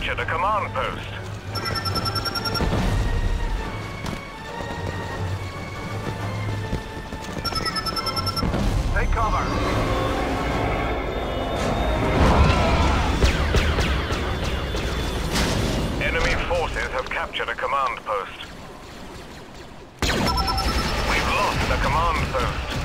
captured a command post. Take cover! Enemy forces have captured a command post. We've lost the command post.